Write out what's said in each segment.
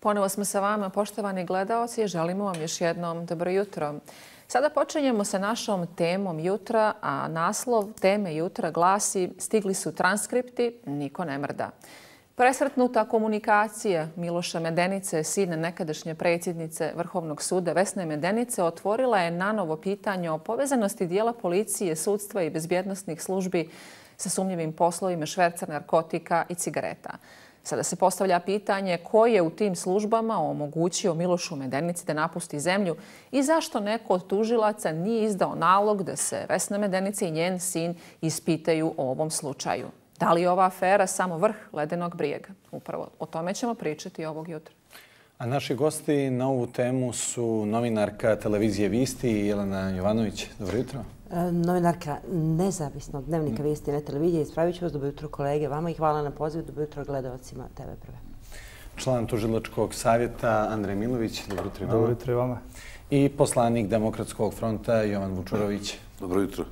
Ponovo smo sa vama, poštovani gledalci, želimo vam još jednom dobro jutro. Sada počinjemo sa našom temom jutra, a naslov teme jutra glasi Stigli su transkripti, niko ne mrda. Presretnuta komunikacija Miloša Medenice, sine nekadašnje predsjednice Vrhovnog suda Vesne Medenice, otvorila je na novo pitanje o povezanosti dijela policije, sudstva i bezbjednostnih službi sa sumnjivim poslovima šverca narkotika i cigareta. Sada se postavlja pitanje ko je u tim službama omogućio Milošu Medenici da napusti zemlju i zašto neko od tužilaca nije izdao nalog da se Vesna Medenica i njen sin ispitaju o ovom slučaju. Da li je ova afera samo vrh ledenog brijega? Upravo o tome ćemo pričati ovog jutra. A naši gosti na ovu temu su novinarka televizije Visti Jelena Jovanović. Dobro jutro. Novinarka nezavisnog dnevnika Visti na televiziji. Ispravit ću vas. Dobro jutro kolege vama i hvala na pozivu. Dobro jutro gledovacima TV prve. Član tužilačkog savjeta Andrej Milović. Dobro jutro i vama. Dobro jutro i vama. I poslanik Demokratskog fronta Jovan Vučurović. Dobro jutro.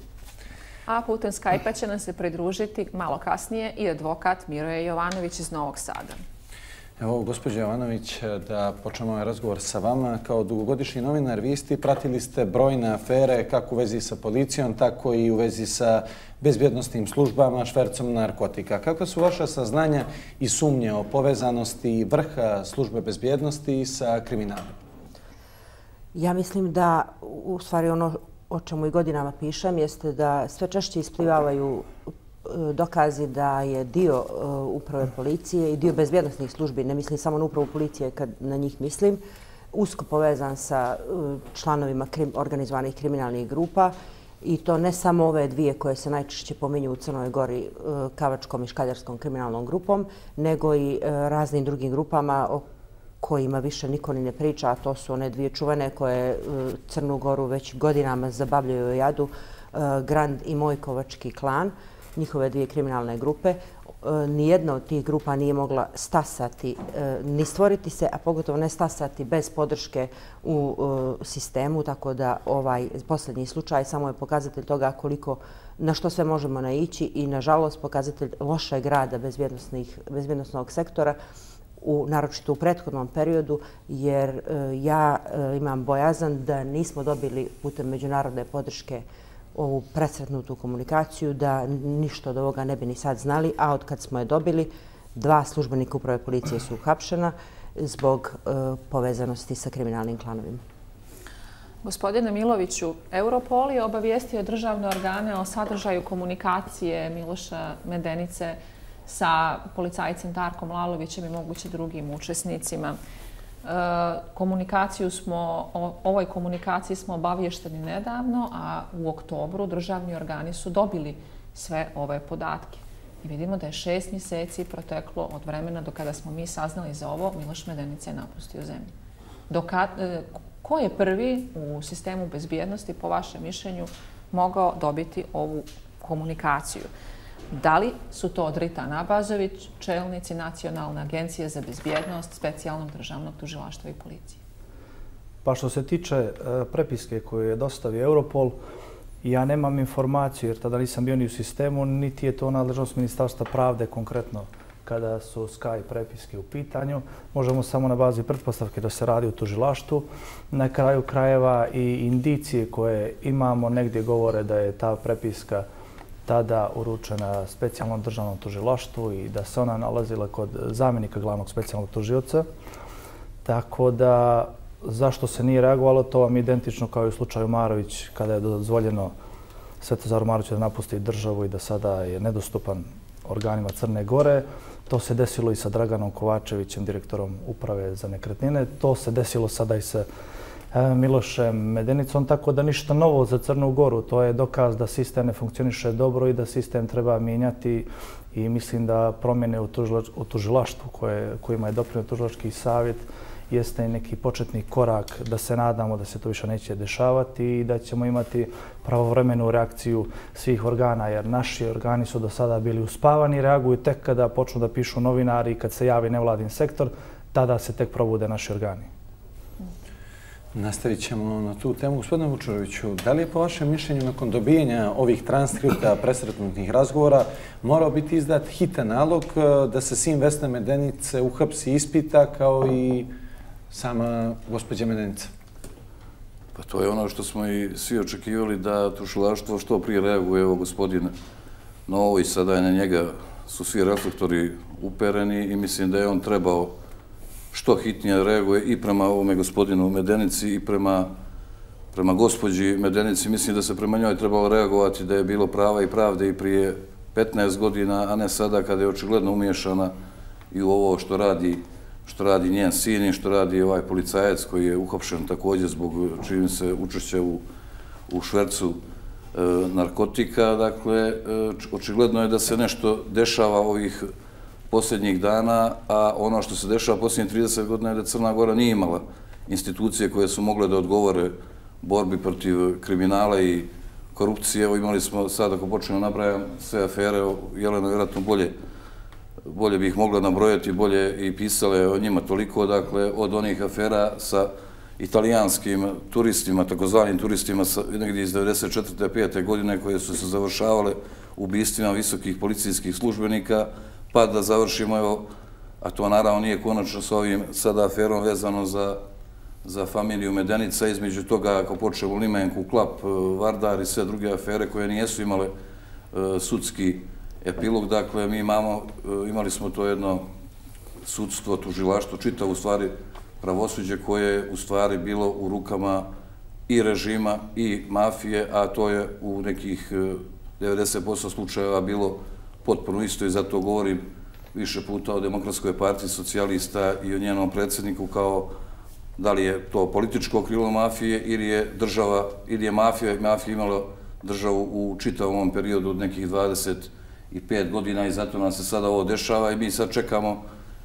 A putem Skype-a će nam se pridružiti malo kasnije i advokat Miroje Jovanović iz Novog Sada. Evo, gospođo Jovanović, da počnemo ovaj razgovor sa vama. Kao dugogodišnji novinar, vi ste pratili ste brojne afere kako u vezi sa policijom, tako i u vezi sa bezbjednostnim službama, švercom narkotika. Kakva su vaša saznanja i sumnje o povezanosti vrha službe bezbjednosti sa kriminalom? Ja mislim da, u stvari, ono o čemu i godinama pišem, jeste da sve češće isplivavaju dokazi da je dio e, uprave policije i dio bezbjednostnih službi, ne mislim samo na upravu policije kad na njih mislim, usko povezan sa e, članovima članovima organizovanih kriminalnih grupa i to ne samo ove dvije koje se najčešće pominju u Crnoj Gori e, Kavačkom i Škaljarskom kriminalnom grupom, nego i raznim drugim grupama o kojima više niko ni ne priča, a to su one dvije čuvene koje Crnu Goru već godinama zabavljaju u jadu, Grand i Mojkovački klan njihove dvije kriminalne grupe. E, nijedna od tih grupa nije mogla stasati, e, ni stvoriti se, a pogotovo ne stasati bez podrške u e, sistemu, tako da ovaj posljednji slučaj samo je pokazatelj toga koliko na što sve možemo naići i, nažalost, pokazatelj lošeg rada bezbjednostnog sektora u naročito u prethodnom periodu, jer ja imam bojazan da nismo dobili putem međunarodne podrške ovu presretnutu komunikaciju da ništa od ovoga ne bi ni sad znali, a od kad smo je dobili, dva službenika uprave policije su uhapšena zbog e, povezanosti sa kriminalnim klanovima. Gospodine Miloviću, Europol je obavijestio državne organe o sadržaju komunikacije Miloša Medenice sa policajcem Darkom Lalovićem i moguće drugim učesnicima komunikaciju smo, o ovoj komunikaciji smo obavješteni nedavno, a u oktobru državni organi su dobili sve ove podatke. I vidimo da je šest mjeseci proteklo od vremena do kada smo mi saznali za ovo, Miloš Medenica je napustio zemlju. Dokad, e, ko je prvi u sistemu bezbjednosti, po vašem mišljenju, mogao dobiti ovu komunikaciju? Da li su to Odrita Nabazović, čelnici Nacionalne agencije za bezbjednost, specijalnog državnog tužilaštva i policije? Pa što se tiče e, prepiske koju je dostavio Europol, ja nemam informaciju jer tada nisam bio ni u sistemu, niti je to nadležnost Ministarstva pravde konkretno kada su Sky prepiske u pitanju. Možemo samo na bazi pretpostavke da se radi u tužilaštu. Na kraju krajeva i indicije koje imamo negdje govore da je ta prepiska tada uručena specijalnom državnom tužilaštvu i da se ona nalazila kod zamjenika glavnog specijalnog tužioca. Tako da, zašto se nije reagovalo, to vam je identično kao i u slučaju Marović, kada je dozvoljeno Svetozaru Maroviću da napusti državu i da sada je nedostupan organima Crne Gore. To se desilo i sa Draganom Kovačevićem, direktorom uprave za nekretnine. To se desilo sada i sa E, Milošem Medenicom, tako da ništa novo za Crnu Goru. To je dokaz da sistem ne funkcioniše dobro i da sistem treba mijenjati i mislim da promjene u tužilaštvu kojima je doprinio tužilački savjet jeste i neki početni korak da se nadamo da se to više neće dešavati i da ćemo imati pravovremenu reakciju svih organa, jer naši organi su do sada bili uspavani, reaguju tek kada počnu da pišu novinari i kad se javi nevladin sektor, tada se tek probude naši organi. Nastavit ćemo na tu temu. Gospodine Vučuroviću, da li je po vašem mišljenju nakon dobijenja ovih transkripta presretnutnih razgovora morao biti izdat hitan nalog e, da se sin Vesna Medenice uhapsi ispita kao i sama gospođa Medenica? Pa to je ono što smo i svi očekivali da tušilaštvo što prije reaguje. ovo gospodin Novo i sada je na njega su svi reflektori upereni i mislim da je on trebao što hitnije reaguje i prema ovome gospodinu Medenici i prema prema gospođi Medenici. Mislim da se prema njoj trebalo reagovati da je bilo prava i pravde i prije 15 godina, a ne sada kada je očigledno umješana i u ovo što radi što radi njen sin i što radi ovaj policajac koji je uhopšen također zbog čim se učešće u, u švercu e, narkotika. Dakle, e, očigledno je da se nešto dešava ovih posljednjih dana, a ono što se dešava posljednjih 30 godina je da Crna Gora nije imala institucije koje su mogle da odgovore borbi protiv kriminala i korupcije. Evo imali smo sad, ako počnemo nabrajam sve afere, Jelena vjerojatno bolje bolje bih mogla nabrojati, bolje i pisale o njima toliko, dakle, od onih afera sa italijanskim turistima, takozvanim turistima negdje iz 94. 5. godine koje su se završavale ubistvima visokih policijskih službenika, pa da završimo, evo, a to naravno nije konačno s ovim sada aferom vezano za za familiju Medenica, između toga ako počeo Limenku, Klap, e, Vardar i sve druge afere koje nijesu imale e, sudski epilog. Dakle, mi imamo, e, imali smo to jedno sudstvo, tužilaštvo, čitav u stvari pravosuđe koje je u stvari bilo u rukama i režima i mafije, a to je u nekih e, 90% slučajeva bilo potpuno isto i zato govorim više puta o Demokratskoj partiji socijalista i o njenom predsjedniku kao da li je to političko krilo mafije ili je država, ili je mafija, mafija imala državu u čitavom ovom periodu od nekih 25 godina i zato nam se sada ovo dešava i mi sad čekamo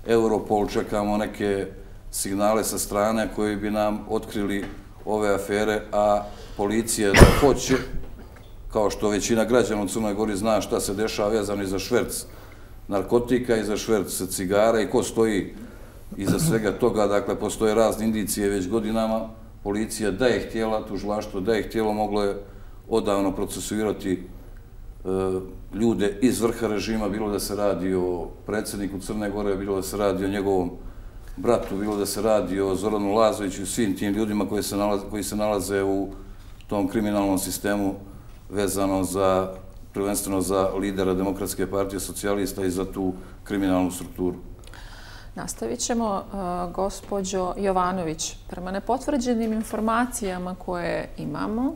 Europol, čekamo neke signale sa strane koji bi nam otkrili ove afere, a policija da hoće, kao što većina građana u Crnoj Gori zna šta se dešava vezano i za šverc narkotika i za šverc cigara i ko stoji iza svega toga, dakle, postoje razne indicije već godinama, policija da je htjela, tužilaštvo da je htjelo, moglo je odavno procesuirati E, ljude iz vrha režima, bilo da se radi o predsjedniku Crne Gore, bilo da se radi o njegovom bratu, bilo da se radi o Zoranu Lazoviću i svim tim ljudima koji se, nalaze, koji se nalaze u tom kriminalnom sistemu vezano za, prvenstveno za lidera Demokratske partije socijalista i za tu kriminalnu strukturu. Nastavit ćemo, uh, gospođo Jovanović, prema nepotvrđenim informacijama koje imamo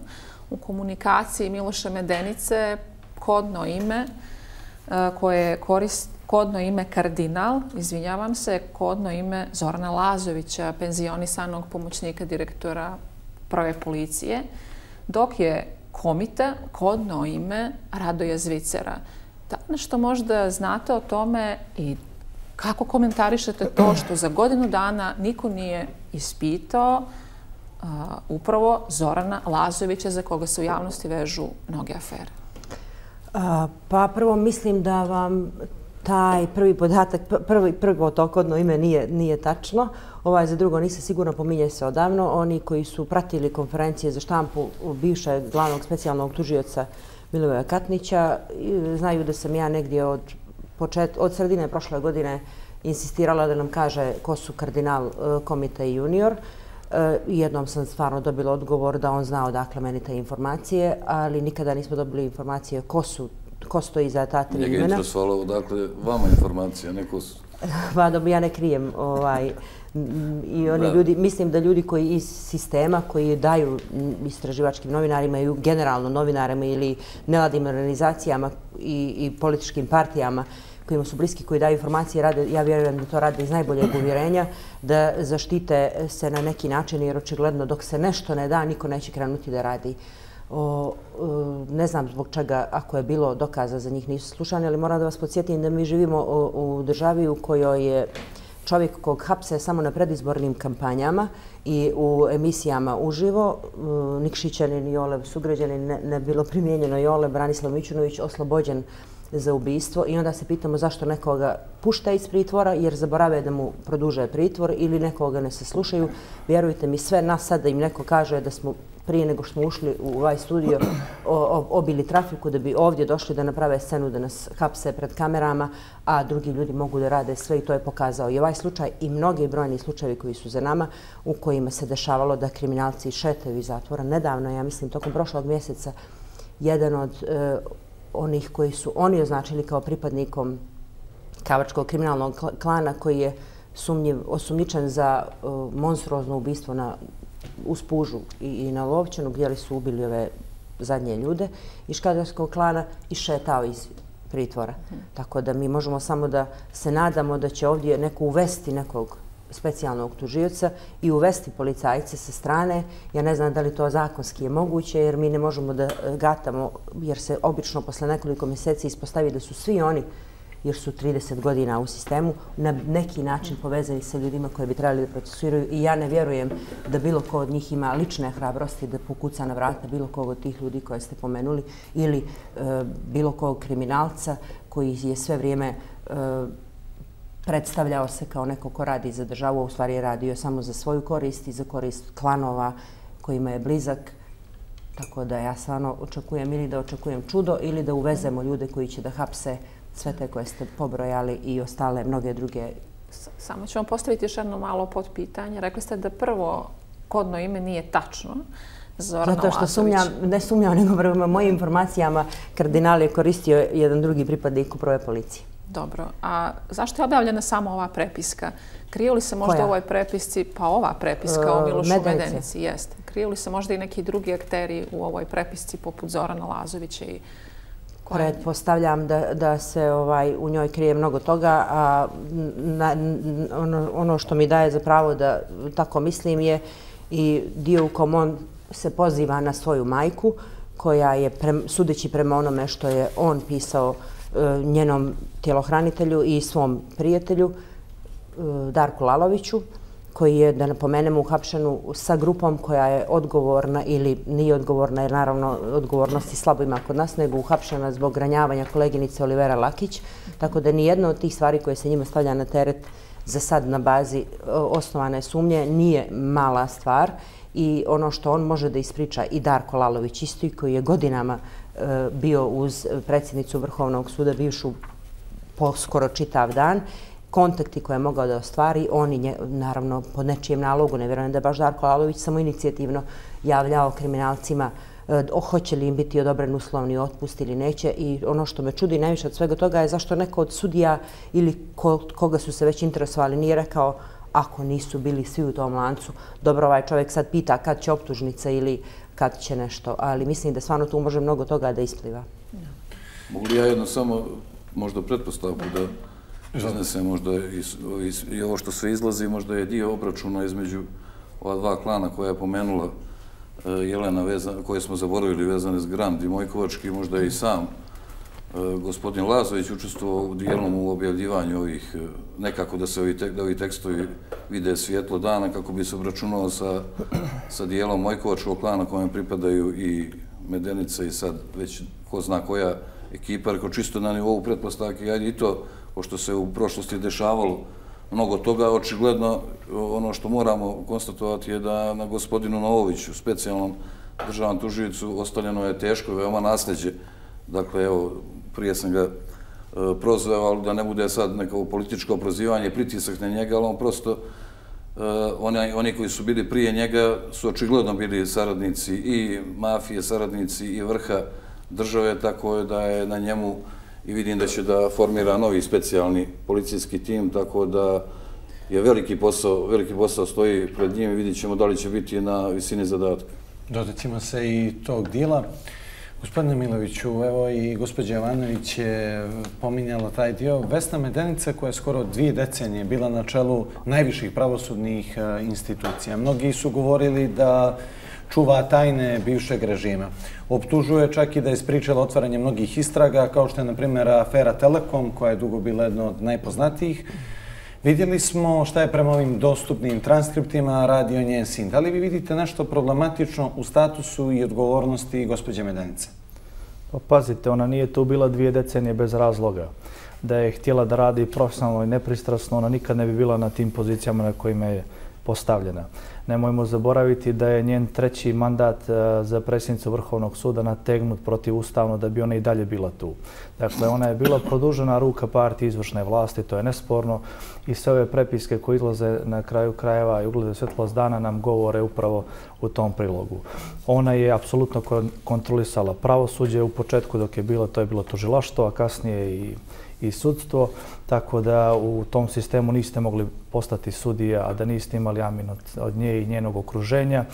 u komunikaciji Miloša Medenice, kodno ime e, koje korist kodno ime kardinal, izvinjavam se, kodno ime Zorana Lazovića, penzionisanog pomoćnika direktora prve policije, dok je komita kodno ime Radoja Zvicera. Da nešto možda znate o tome i kako komentarišete to što za godinu dana niko nije ispitao upravo Zorana Lazovića za koga se u javnosti vežu mnoge afere? Pa prvo mislim da vam taj prvi podatak, prvi, prvo tokodno ime nije, nije tačno. Ovaj za drugo nisam sigurno pominje se odavno. Oni koji su pratili konferencije za štampu bivše glavnog specijalnog tužioca Milovoja Katnića znaju da sam ja negdje od, počet, od sredine prošle godine insistirala da nam kaže ko su kardinal e, komite i junior. E, jednom sam stvarno dobila odgovor da on zna odakle meni te informacije, ali nikada nismo dobili informacije ko su ko stoji za ta tri imena. Njega je interesovalo odakle vama informacija, neko. Pa dobro, ja ne krijem. Ovaj, I oni ljudi, mislim da ljudi koji iz sistema, koji daju istraživačkim novinarima i generalno novinarima ili neladim organizacijama i, i političkim partijama, kojima su bliski, koji daju informacije, rade, ja vjerujem da to rade iz najboljeg uvjerenja, da zaštite se na neki način, jer očigledno dok se nešto ne da, niko neće krenuti da radi. O, e, ne znam zbog čega, ako je bilo dokaza za njih nisu slušani, ali moram da vas podsjetim da mi živimo u, u državi u kojoj je čovjek kog hapse samo na predizbornim kampanjama i u emisijama uživo, e, Nikšićanin i Ole sugrađani, ne, ne bilo primijenjeno i Ole Branislav Mićunović oslobođen za ubistvo i onda se pitamo zašto nekoga pušta iz pritvora jer zaborave da mu produže pritvor ili nekoga ne se slušaju. Vjerujte mi, sve nas sad da im neko kaže da smo prije nego što smo ušli u ovaj studio obili trafiku da bi ovdje došli da naprave scenu da nas hapse pred kamerama, a drugi ljudi mogu da rade sve i to je pokazao i ovaj slučaj i mnogi brojni slučajevi koji su za nama u kojima se dešavalo da kriminalci šetaju iz zatvora. Nedavno, ja mislim, tokom prošlog mjeseca, jedan od e, onih koji su oni označili kao pripadnikom Kavačkog kriminalnog klana koji je sumnjiv, osumničan za uh, monstruozno ubistvo na Uspužu i, i na Lovćanu gdje su ubili ove zadnje ljude iz Škadarskog klana i šetao iz pritvora. Tako da mi možemo samo da se nadamo da će ovdje neko uvesti nekog specijalnog tužioca i uvesti policajce sa strane. Ja ne znam da li to zakonski je moguće jer mi ne možemo da gatamo jer se obično posle nekoliko mjeseci ispostavi da su svi oni jer su 30 godina u sistemu, na neki način povezani sa ljudima koje bi trebali da procesuiraju i ja ne vjerujem da bilo ko od njih ima lične hrabrosti da pokuca na vrata bilo kog od tih ljudi koje ste pomenuli ili e, bilo kog kriminalca koji je sve vrijeme e, predstavljao se kao neko ko radi za državu, u stvari je radio samo za svoju korist i za korist klanova kojima je blizak. Tako da ja stvarno očekujem ili da očekujem čudo ili da uvezemo ljude koji će da hapse sve te koje ste pobrojali i ostale mnoge druge. Samo ću vam postaviti još jedno malo pod pitanje. Rekli ste da prvo kodno ime nije tačno. Zorana Zato što sumnjam, ne sumnjam, nego prema mojim informacijama kardinal je koristio jedan drugi pripadnik u prve policije. Dobro. A zašto je objavljena samo ova prepiska? Kriju li se možda u ovoj prepisci, pa ova prepiska o Milošu Medenici? Medenici, jeste. Kriju li se možda i neki drugi akteri u ovoj prepisci poput Zorana Lazovića i Pretpostavljam da, da se ovaj u njoj krije mnogo toga, a na, ono, ono što mi daje za pravo da tako mislim je i dio u kom on se poziva na svoju majku, koja je, sudeći prema onome što je on pisao e, njenom tjelohranitelju i svom prijatelju, e, Darku Laloviću, koji je, da napomenemo, uhapšenu sa grupom koja je odgovorna ili nije odgovorna, jer naravno odgovornosti slabo ima kod nas, nego uhapšena zbog ranjavanja koleginice Olivera Lakić. Tako da nijedna od tih stvari koje se njima stavlja na teret za sad na bazi e, osnovane sumnje nije mala stvar i ono što on može da ispriča i Darko Lalović isto koji je godinama e, bio uz predsjednicu Vrhovnog suda bivšu po skoro čitav dan kontakti koje je mogao da ostvari, oni naravno po nečijem nalogu, ne vjerujem da je baš Darko Lalović samo inicijativno javljao kriminalcima e, hoće li im biti odobren uslovni otpust ili neće. I ono što me čudi najviše od svega toga je zašto neko od sudija ili koga su se već interesovali nije rekao ako nisu bili svi u tom lancu. Dobro, ovaj čovjek sad pita kad će optužnica ili kad će nešto, ali mislim da stvarno tu može mnogo toga da ispliva. Mogu li ja jedno samo možda pretpostavku da iznese možda i ovo što sve izlazi, možda je dio obračuna između ova dva klana koja je pomenula e, Jelena, koje smo zaboravili vezane s Grand i Mojkovački, možda i sam e, gospodin Lazović učestvovao u dijelom u objavljivanju ovih, e, nekako da se ovi tekstovi vide svjetlo dana, kako bi se obračunao sa dijelom Mojkovačkog klana kojem pripadaju i Medenica i sad već ko zna koja ekipa, rekao čisto na nivou pretpostavke, ajde i to pošto se u prošlosti dešavalo mnogo toga, očigledno e, ono što moramo konstatovati je da na gospodinu Novoviću, specijalnom državnom tuživicu, ostavljeno je teško i veoma nasljeđe. Dakle, evo, prije sam ga e, prozveo, ali da ne bude sad neko političko prozivanje, pritisak na njega, ali on prosto, e, oni, oni koji su bili prije njega su očigledno bili saradnici i mafije, saradnici i vrha države, tako da je na njemu i vidim da će da formira novi specijalni policijski tim, tako da je veliki posao, veliki posao stoji pred njim i vidit ćemo da li će biti na visini zadatka. Dodacimo se i tog dijela. Gospodine Miloviću, evo i gospođa Jovanović je pominjala taj dio. Vesna Medenica koja je skoro dvije decenije bila na čelu najviših pravosudnih e, institucija. Mnogi su govorili da čuva tajne bivšeg režima. Optužuje čak i da je spričala otvaranje mnogih istraga, kao što je, na primjer, afera Telekom, koja je dugo bila jedna od najpoznatijih. Vidjeli smo šta je prema ovim dostupnim transkriptima radio njen sin. Da li vi vidite nešto problematično u statusu i odgovornosti gospođe Medenice? Pa pazite, ona nije tu bila dvije decenije bez razloga. Da je htjela da radi profesionalno i nepristrasno, ona nikad ne bi bila na tim pozicijama na kojima je postavljena. Nemojmo zaboraviti da je njen treći mandat e, za predsjednicu Vrhovnog suda nategnut protiv ustavno da bi ona i dalje bila tu. Dakle, ona je bila produžena ruka partije izvršne vlasti, to je nesporno. I sve ove prepiske koje izlaze na kraju krajeva i uglede svjetlost dana nam govore upravo u tom prilogu. Ona je apsolutno kontrolisala pravosuđe u početku dok je bilo, to je bilo tužilaštvo, a kasnije i i sudstvo, tako da u tom sistemu niste mogli postati sudija, a da niste imali amin od, od nje i njenog okruženja.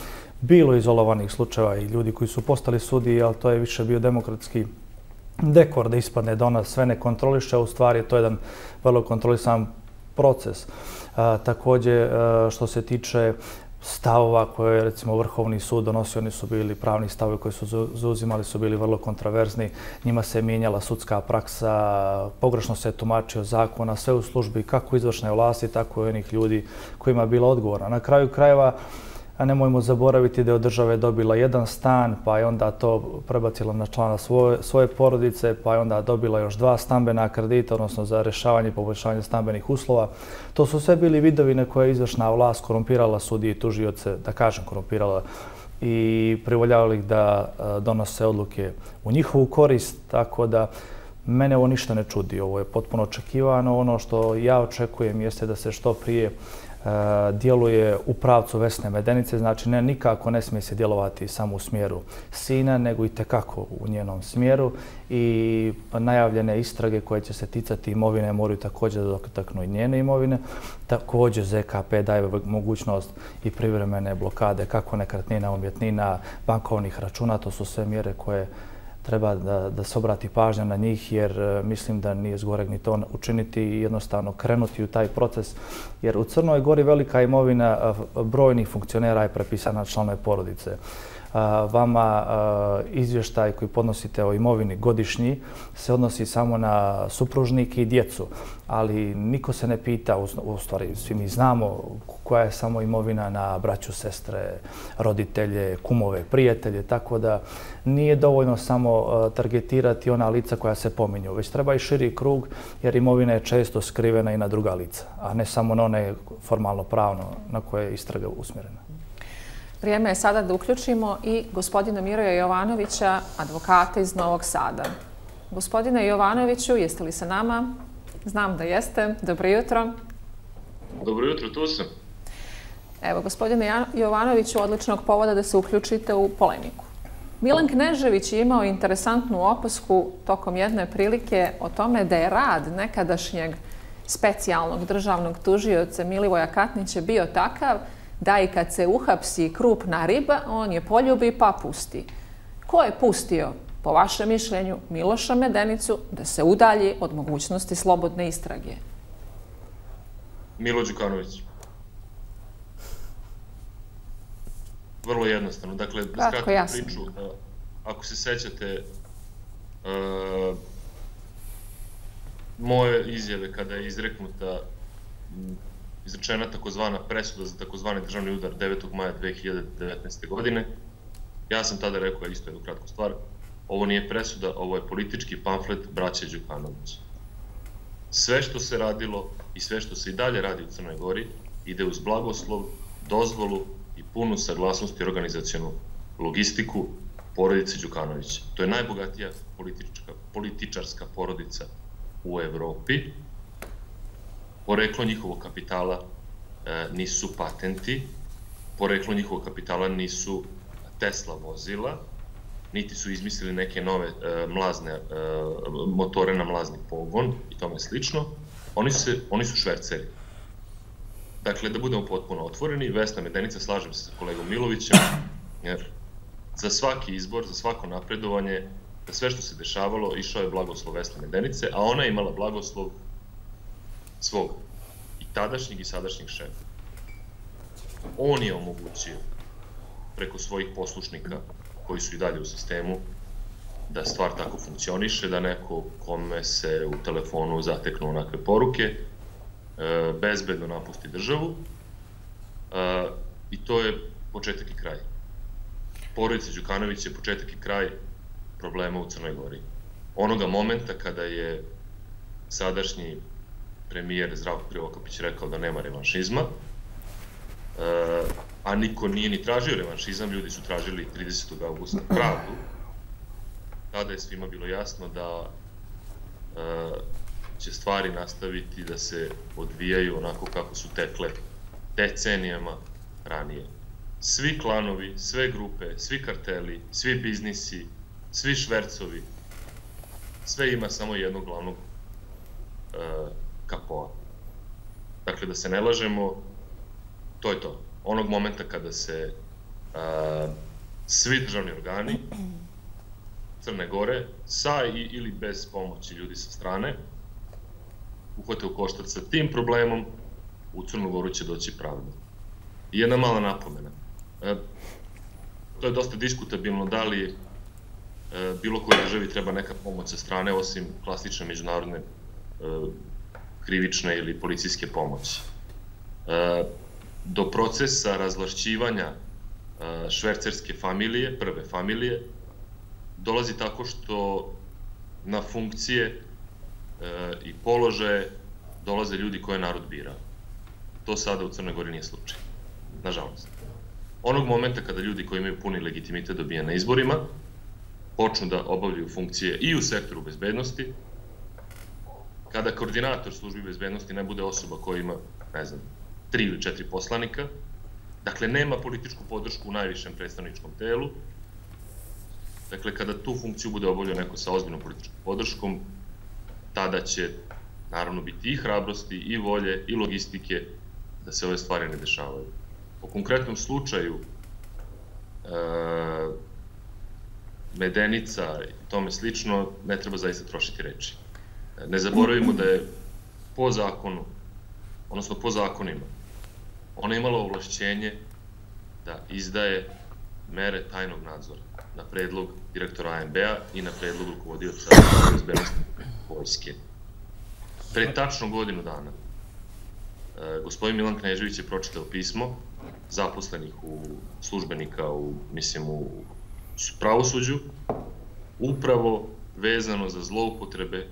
Bilo izolovanih slučajeva i ljudi koji su postali sudiji, ali to je više bio demokratski dekor da ispadne da ona sve ne kontroliše, a u stvari to je jedan vrlo kontrolisan proces. A, također, što se tiče stavova koje je recimo Vrhovni sud donosio, oni su bili pravni stavovi koji su zauzimali, su bili vrlo kontraverzni. Njima se mijenjala sudska praksa, pogrešno se tumačio zakona, sve u službi kako izvršne vlasti, tako i onih ljudi kojima je bila odgovorna. Na kraju krajeva, a nemojmo zaboraviti da je od države dobila jedan stan, pa je onda to prebacila na člana svoje, svoje porodice, pa je onda dobila još dva stambena kredita, odnosno za rešavanje i poboljšanje stambenih uslova. To su sve bili vidovi na koje je izvršna vlast korumpirala sudije i tužioce, da kažem korumpirala, i privoljavali ih da e, donose odluke u njihovu korist, tako da mene ovo ništa ne čudi. Ovo je potpuno očekivano. Ono što ja očekujem jeste da se što prije Eh, djeluje u pravcu Vesne Medenice, znači ne nikako ne smije se djelovati samo u smjeru sina, nego i tekako u njenom smjeru i najavljene istrage koje će se ticati imovine moraju također da dotaknu i njene imovine. Također ZKP daje mogućnost i privremene blokade kako nekretnina, umjetnina, bankovnih računa, to su sve mjere koje treba da, da se obrati pažnja na njih jer e, mislim da nije zgoreg ni to učiniti i jednostavno krenuti u taj proces. Jer u Crnoj Gori velika imovina e, brojnih funkcionera je prepisana članove porodice vama izvještaj koji podnosite o imovini godišnji se odnosi samo na supružnike i djecu, ali niko se ne pita, u stvari svi mi znamo koja je samo imovina na braću, sestre, roditelje, kumove, prijatelje, tako da nije dovoljno samo targetirati ona lica koja se pominju, već treba i širi krug jer imovina je često skrivena i na druga lica, a ne samo na one formalno pravno na koje je istraga usmjerena. Vrijeme je sada da uključimo i gospodina Miroja Jovanovića, advokata iz Novog Sada. Gospodine Jovanoviću, jeste li sa nama? Znam da jeste. Dobro jutro. Dobro jutro, tu sam. Evo, gospodine Jovanoviću, odličnog povoda da se uključite u polemiku. Milan Knežević je imao interesantnu opasku tokom jedne prilike o tome da je rad nekadašnjeg specijalnog državnog tužioca Milivoja Katnića bio takav da i kad se uhapsi krupna riba, on je poljubi pa pusti. Ko je pustio, po vašem mišljenju, Miloša Medenicu da se udalji od mogućnosti slobodne istrage? Milo Đukanović. Vrlo jednostavno. Dakle, da skratimo priču, ako se sećate uh, moje izjave kada je izreknuta izrečena takozvana presuda za takozvani državni udar 9. maja 2019. godine. Ja sam tada rekao isto jednu kratku stvar. Ovo nije presuda, ovo je politički pamflet braće Đukanović. Sve što se radilo i sve što se i dalje radi u Crnoj Gori ide uz blagoslov, dozvolu i punu saglasnost i organizacijonu logistiku porodice Đukanović. To je najbogatija politička, političarska porodica u Evropi poreklo njihovog kapitala e, nisu patenti, poreklo njihovog kapitala nisu Tesla vozila, niti su izmislili neke nove e, mlazne, e, motore na mlazni pogon i tome slično. Oni se, oni su šverceri. Dakle, da budemo potpuno otvoreni, Vesna Medenica, slažem se sa kolegom Milovićem, jer za svaki izbor, za svako napredovanje, za sve što se dešavalo, išao je blagoslov Vesne Medenice, a ona je imala blagoslov svog i tadašnjeg i sadašnjeg šefa. On je omogućio preko svojih poslušnika koji su i dalje u sistemu da stvar tako funkcioniše, da neko kome se u telefonu zateknu onakve poruke, e, bezbedno napusti državu e, i to je početak i kraj. Porodica Đukanović je početak i kraj problema u Crnoj Gori. Onoga momenta kada je sadašnji premijer Zdravko Krivokapić rekao da nema revanšizma, e, a niko nije ni tražio revanšizam, ljudi su tražili 30. augusta pravdu, tada je svima bilo jasno da e, će stvari nastaviti da se odvijaju onako kako su tekle decenijama ranije. Svi klanovi, sve grupe, svi karteli, svi biznisi, svi švercovi, sve ima samo jednog glavnog uh, kapo. Dakle, da se ne lažemo, to je to. Onog momenta kada se uh, svi državni organi Crne Gore, sa i, ili bez pomoći ljudi sa strane, uhvate u koštac sa tim problemom, u Crnu Goru će doći pravda. I jedna mala napomena. E, to je dosta diskutabilno da li e, bilo kojoj državi treba neka pomoć sa strane, osim klasične međunarodne e, krivične ili policijske pomoći. E, do procesa razlašćivanja e, švercerske familije, prve familije, dolazi tako što na funkcije E, i položaje dolaze ljudi koje narod bira. To sada u Crnoj Gori nije slučaj. Nažalost. Onog momenta kada ljudi koji imaju puni legitimitet dobije na izborima, počnu da obavljaju funkcije i u sektoru bezbednosti, kada koordinator službi bezbednosti ne bude osoba koja ima, ne znam, tri ili četiri poslanika, dakle, nema političku podršku u najvišem predstavničkom telu, dakle, kada tu funkciju bude obavljao neko sa ozbiljnom političkom podrškom, tada će naravno biti i hrabrosti, i volje, i logistike da se ove stvari ne dešavaju. Po konkretnom slučaju e, Medenica i tome slično ne treba zaista trošiti reči. Ne zaboravimo da je po zakonu, odnosno po zakonima, ona imala ovlašćenje da izdaje mere tajnog nadzora na predlog direktora AMB-a i na predlog rukovodioca bezbednosti vojske. Pre tačno godinu dana e, gospodin Milan Knežević je pročitao pismo zaposlenih u službenika u, mislim, u pravosuđu, upravo vezano za zloupotrebe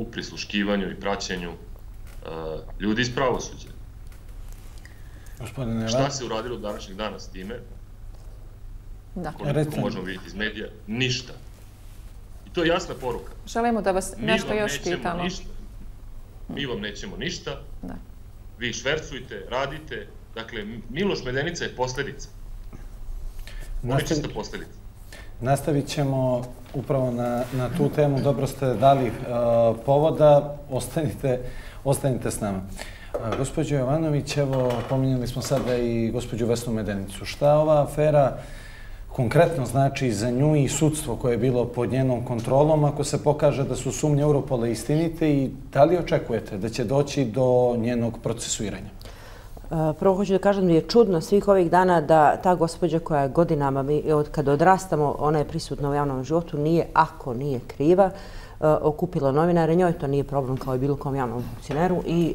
u prisluškivanju i praćenju uh, ljudi iz pravosuđa. Gospodine Šta se uradilo današnjeg dana s time? Da. Koliko možemo vidjeti iz medija? Ništa to je jasna poruka. Želimo da vas nešto još pitamo. Mi vam nećemo ništa. Da. Vi švercujte, radite. Dakle, Miloš Medenica je posljedica. Nastavi... Oni posljedica. Nastavit ćemo upravo na, na tu temu. Dobro ste dali uh, povoda. Ostanite, ostanite s nama. Uh, gospođo Jovanović, evo, pominjali smo sada i gospođu Vesnu Medenicu. Šta ova afera konkretno znači za nju i sudstvo koje je bilo pod njenom kontrolom ako se pokaže da su sumnje Europola istinite i da li očekujete da će doći do njenog procesuiranja? Eh, Prvo hoću da kažem da je čudno svih ovih dana da ta gospođa koja je godinama, eh, od kada odrastamo, ona je prisutna u javnom životu, nije, ako nije kriva, eh, okupila novinare, njoj to nije problem kao i bilo kom javnom funkcioneru i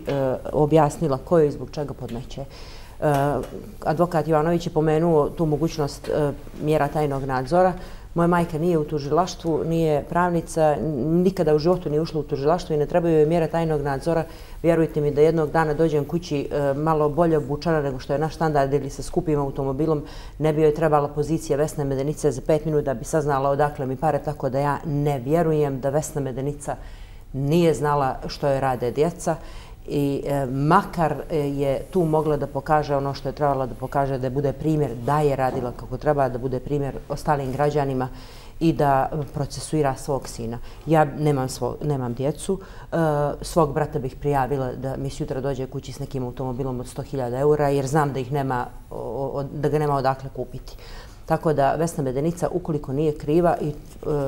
objasnila ko je i zbog čega podneće. Advokat Ivanović je pomenuo tu mogućnost mjera tajnog nadzora. Moja majka nije u tužilaštvu, nije pravnica, nikada u životu nije ušla u tužilaštvo i ne trebaju joj mjera tajnog nadzora. Vjerujte mi da jednog dana dođem kući e, malo bolje obučana nego što je naš standard ili sa skupim automobilom, ne bi joj trebala pozicija Vesna Medenice za pet minuta da bi saznala odakle mi pare, tako da ja ne vjerujem da Vesna Medenica nije znala što je rade djeca i e, makar e, je tu mogla da pokaže ono što je trebala da pokaže, da bude primjer da je radila kako treba, da bude primjer ostalim građanima i da procesuira svog sina. Ja nemam, svog, nemam djecu, e, svog brata bih prijavila da mi sutra dođe kući s nekim automobilom od 100.000 eura jer znam da, ih nema, da ga nema odakle kupiti. Tako da Vesna Medenica, ukoliko nije kriva, i e,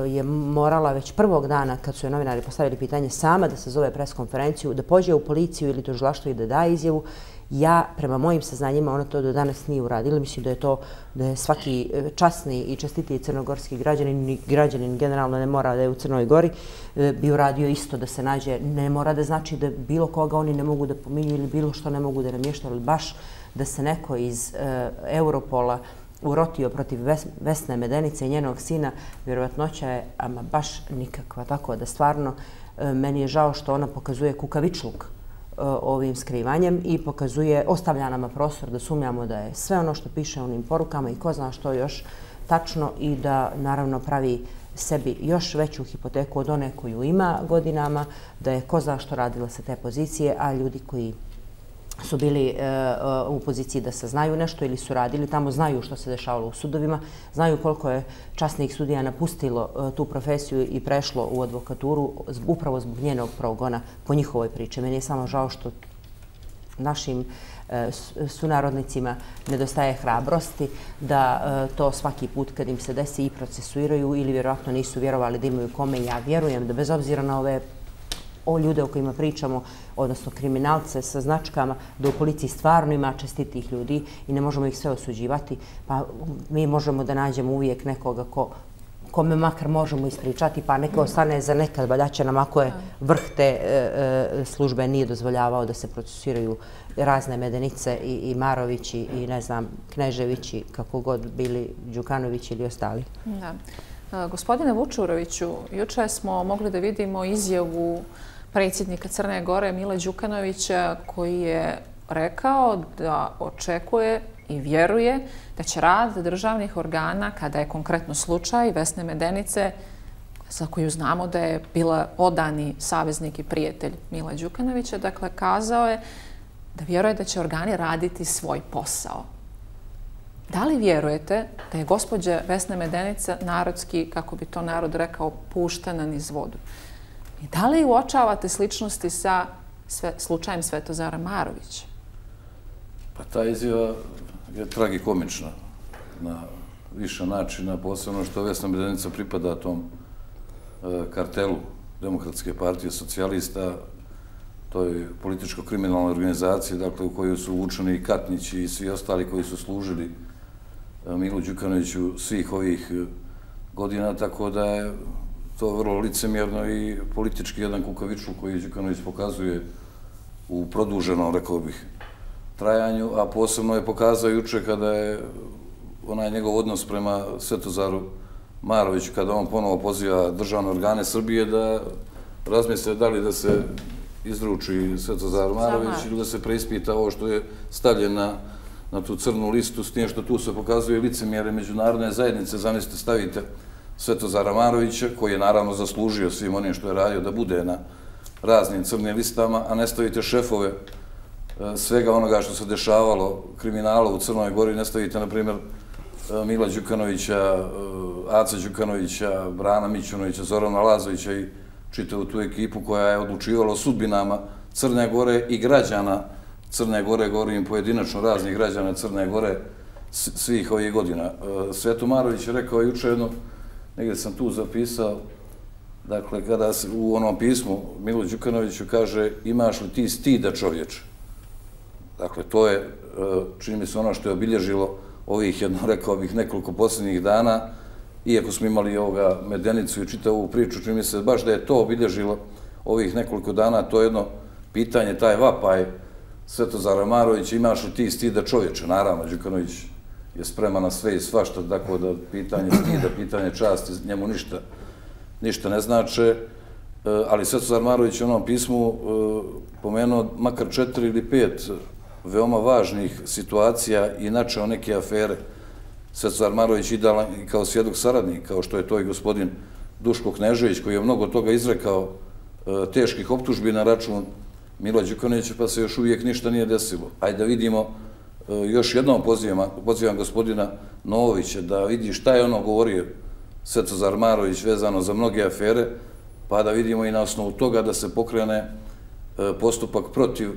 je morala već prvog dana, kad su je novinari postavili pitanje, sama da se zove preskonferenciju, da pođe u policiju ili tužilaštvo i da da izjavu, Ja, prema mojim saznanjima, ona to do danas nije uradila. Mislim da je to da je svaki e, časni i čestitiji crnogorski građanin i građanin generalno ne mora da je u Crnoj Gori, e, bi uradio isto da se nađe. Ne mora da znači da bilo koga oni ne mogu da pominju ili bilo što ne mogu da namještaju, ali baš da se neko iz e, Europola urotio protiv Vesne Medenice i njenog sina, vjerovatnoća je ama baš nikakva. Tako da stvarno e, meni je žao što ona pokazuje kukavičluk e, ovim skrivanjem i pokazuje, ostavlja nama prostor da sumnjamo da je sve ono što piše u onim porukama i ko zna što još tačno i da naravno pravi sebi još veću hipoteku od one koju ima godinama, da je ko zna što radila sa te pozicije, a ljudi koji su bili e, e, u poziciji da se znaju nešto ili su radili tamo, znaju što se dešavalo u sudovima, znaju koliko je časnih sudija napustilo e, tu profesiju i prešlo u advokaturu upravo zbog njenog progona po njihovoj priče. Meni je samo žao što našim e, sunarodnicima nedostaje hrabrosti da e, to svaki put kad im se desi i procesuiraju ili vjerojatno nisu vjerovali da imaju kome. Ja vjerujem da bez obzira na ove o ljude o kojima pričamo, odnosno kriminalce sa značkama, da u policiji stvarno ima čestitih ljudi i ne možemo ih sve osuđivati, pa mi možemo da nađemo uvijek nekoga ko kome makar možemo ispričati, pa neka ostane za nekad, ba da će nam ako je vrh te e, e, službe nije dozvoljavao da se procesiraju razne Medenice i, i Marovići i ne znam, Kneževići, kako god bili Đukanovići ili ostali. Da. E, gospodine Vučuroviću, juče smo mogli da vidimo izjavu predsjednika Crne Gore Mila Đukanovića koji je rekao da očekuje i vjeruje da će rad državnih organa, kada je konkretno slučaj Vesne Medenice, za koju znamo da je bila odani saveznik i prijatelj Mila Đukanovića, dakle, kazao je da vjeruje da će organi raditi svoj posao. Da li vjerujete da je gospođa Vesna Medenica narodski, kako bi to narod rekao, puštena niz vodu? I da li uočavate sličnosti sa sve, slučajem Svetozara Marovića? Pa ta izjava je tragikomična na više načina, posebno ono što Vesna Medenica pripada tom e, kartelu Demokratske partije socijalista, toj političko-kriminalnoj organizaciji, dakle, u kojoj su učeni i Katnić i svi ostali koji su služili e, Milu Đukanoviću svih ovih e, godina, tako da je to vrlo licemjerno i politički jedan kukaviču koji Đukanović pokazuje u produženom, rekao bih, trajanju, a posebno je pokazao juče kada je onaj njegov odnos prema Svetozaru Maroviću, kada on ponovo poziva državne organe Srbije da razmisle da li da se izruči Svetozar Marović ili da se preispita ovo što je stavljeno na tu crnu listu, s tim što tu se pokazuje licemjere međunarodne zajednice, zamislite, stavite Svetozara Marovića, koji je naravno zaslužio svim onim što je radio da bude na raznim crnim listama, a ne stavite šefove e, svega onoga što se dešavalo kriminala u Crnoj Gori, ne stavite, na primjer, e, Mila Đukanovića, e, Aca Đukanovića, Brana Mićunovića, Zorana Lazovića i čitavu tu ekipu koja je odlučivala o sudbinama Crne Gore i građana Crne Gore, govorim pojedinačno raznih građana Crne Gore svih ovih godina. Sveto Marović je rekao juče jedno negdje sam tu zapisao, dakle, kada se u onom pismu Milo Đukanoviću kaže imaš li ti stida čovječe? Dakle, to je, e, čini mi se ono što je obilježilo ovih, jedno rekao bih, nekoliko posljednjih dana, iako smo imali ovoga Medenicu i čitavu ovu priču, čini mi se baš da je to obilježilo ovih nekoliko dana, to je jedno pitanje, taj vapaj Svetozara Marović, imaš li ti stida čovječe? Naravno, Đukanović je spreman na sve i svašta, tako da pitanje stida, pitanje časti, njemu ništa, ništa ne znače. E, ali Svetozar Marović u onom pismu e, pomenuo makar četiri ili pet veoma važnih situacija i načeo neke afere. Svetozar Marović idealan i kao svjedok saradnik, kao što je to i gospodin Duško Knežević, koji je mnogo toga izrekao e, teških optužbi na račun Milo Đukanovića, pa se još uvijek ništa nije desilo. Ajde da vidimo Eh, još jednom pozivam, pozivam gospodina Novovića da vidi šta je ono govorio Svetozar Marović vezano za mnoge afere, pa da vidimo i na osnovu toga da se pokrene eh, postupak protiv,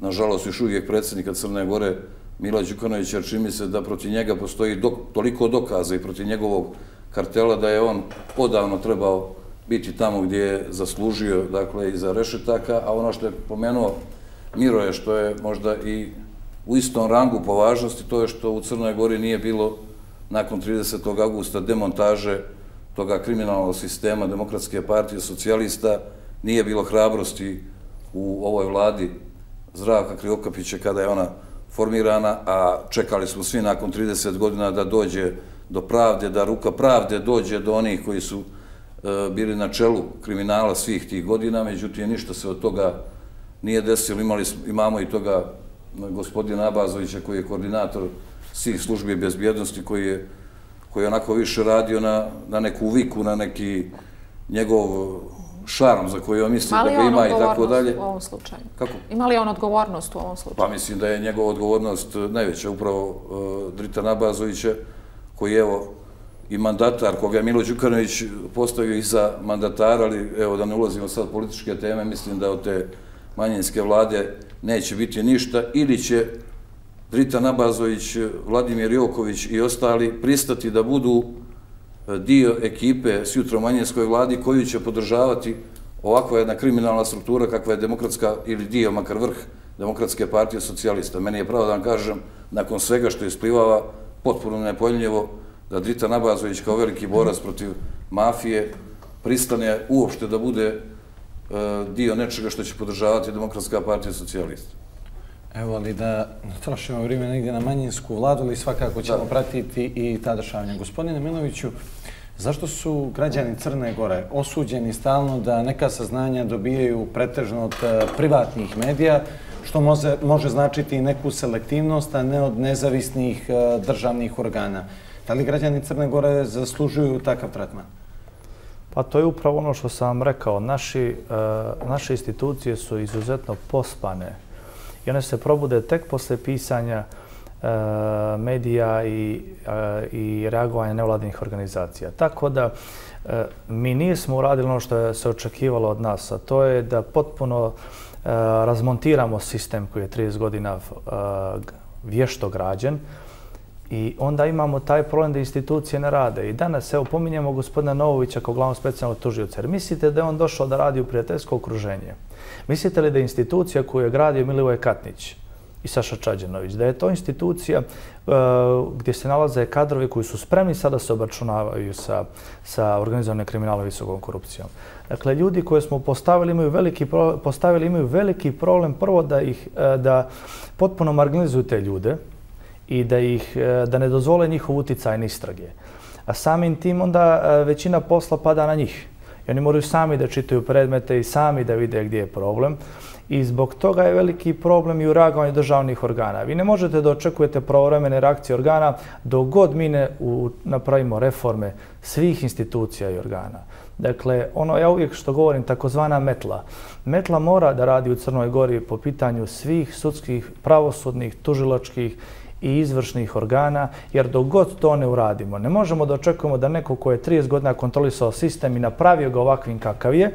nažalost, još uvijek predsjednika Crne Gore, Mila Đukanovića, jer čini se da protiv njega postoji toliko dokaza i protiv njegovog kartela da je on odavno trebao biti tamo gdje je zaslužio, dakle, i za rešetaka, a ono što je pomenuo Miroje, što je možda i u istom rangu po važnosti, to je što u Crnoj Gori nije bilo nakon 30. augusta demontaže toga kriminalnog sistema Demokratske partije socijalista, nije bilo hrabrosti u ovoj vladi Zdravka Kriokapića kada je ona formirana, a čekali smo svi nakon 30 godina da dođe do pravde, da ruka pravde dođe do onih koji su e, bili na čelu kriminala svih tih godina, međutim, ništa se od toga nije desilo. Imali, imamo i toga gospodina Abazovića koji je koordinator svih službi bezbjednosti, koji je, koji je onako više radio na, na neku viku, na neki njegov šarm za koji on misli da ga ima i tako dalje. u ovom slučaju? Kako? Ima li on odgovornost u ovom slučaju? Pa mislim da je njegova odgovornost najveća upravo uh, Drita Nabazovića, koji je evo i mandatar, koga je Milo Đukanović postavio i za mandatara, ali evo da ne ulazimo sad političke teme, mislim da od te manjinske vlade neće biti ništa, ili će Drita Nabazović, Vladimir Joković i ostali pristati da budu e, dio ekipe s jutro manjinskoj vladi koju će podržavati ovakva jedna kriminalna struktura kakva je demokratska ili dio, makar vrh, demokratske partije socijalista. Meni je pravo da vam kažem, nakon svega što isplivava, potpuno nepojljivo da Drita Nabazović kao veliki borac protiv mafije pristane uopšte da bude dio nečega što će podržavati demokratska partija socijalista. Evo, ali da trošimo vrijeme negdje na manjinsku vladu, ali svakako ćemo pratiti i ta dešavanja. Gospodine Miloviću, zašto su građani Crne Gore osuđeni stalno da neka saznanja dobijaju pretežno od e, privatnih medija, što može, može značiti neku selektivnost, a ne od nezavisnih e, državnih organa? Da li građani Crne Gore zaslužuju takav tretman? Pa to je upravo ono što sam vam rekao. Naši, uh, naše institucije su izuzetno pospane i one se probude tek posle pisanja uh, medija i, uh, i reagovanja nevladinih organizacija. Tako da mi nismo uradili ono što je se očekivalo od nas, a to je da potpuno razmontiramo sistem koji je 30 godina vješto građen i onda imamo taj problem da institucije ne rade. I danas, evo, pominjemo gospodina Novovića kao glavnog specijalnog tužioca. Jer mislite da je on došao da radi u prijateljsko okruženje? Mislite li da je institucija koju je gradio Milivoje Katnić i Saša Čađenović, da je to institucija uh, gdje se nalaze kadrovi koji su spremni sada se obračunavaju sa, sa organizovanim kriminalom i visokom korupcijom? Dakle, ljudi koje smo postavili imaju veliki, postavili imaju veliki problem prvo da ih e, da potpuno marginalizuju te ljude i da ih e, da ne dozvole njihov uticaj na istrage. A samim tim onda e, većina posla pada na njih. I oni moraju sami da čitaju predmete i sami da vide gdje je problem. I zbog toga je veliki problem i u reagovanju državnih organa. Vi ne možete da očekujete pravovremene reakcije organa dok god mi ne napravimo reforme svih institucija i organa. Dakle, ono ja uvijek što govorim, takozvana metla. Metla mora da radi u Crnoj Gori po pitanju svih sudskih, pravosudnih, tužilačkih i izvršnih organa, jer dok god to ne uradimo, ne možemo da očekujemo da neko ko je 30 godina kontrolisao sistem i napravio ga ovakvim kakav je,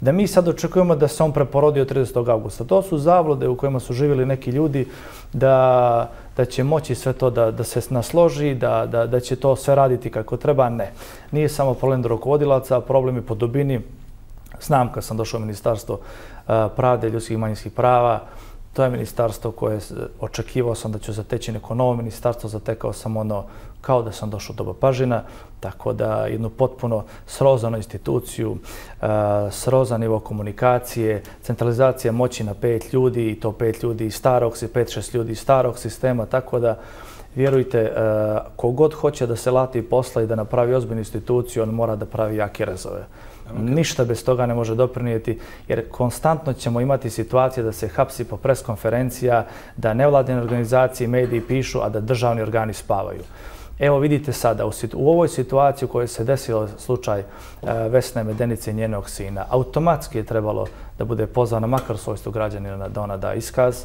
da mi sad očekujemo da se on preporodio 30. augusta. To su zavlode u kojima su živjeli neki ljudi da, da će moći sve to da, da se nasloži, da, da, da će to sve raditi kako treba. Ne. Nije samo problem do rukovodilaca, problem je po dubini. Znam kad sam došao u Ministarstvo pravde i manjinskih prava, To je ministarstvo koje očekivao sam da ću zateći neko novo ministarstvo, zatekao sam ono kao da sam došao do Bapažina, tako da jednu potpuno srozanu instituciju, e, srozan nivo komunikacije, centralizacija moći na pet ljudi i to pet ljudi iz starog, pet, šest ljudi iz starog sistema, tako da vjerujte, e, kogod hoće da se lati posla i da napravi ozbiljnu instituciju, on mora da pravi jake rezove. Ništa bez toga ne može doprinijeti, jer konstantno ćemo imati situacije da se hapsi po preskonferencija, da nevladine organizacije i mediji pišu, a da državni organi spavaju. Evo vidite sada, u ovoj situaciji u kojoj se desilo slučaj e, Vesne Medenice i njenog sina, automatski je trebalo da bude pozvana makar svojstvo građanina da ona da iskaz